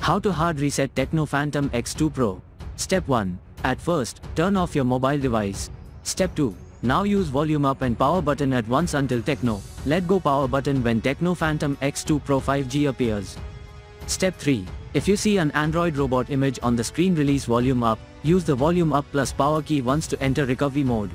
How to hard reset Tecno Phantom X2 Pro. Step 1. At first, turn off your mobile device. Step 2. Now use volume up and power button at once until Tecno. Let go power button when Tecno Phantom X2 Pro 5G appears. Step 3. If you see an Android robot image on the screen release volume up, use the volume up plus power key once to enter recovery mode.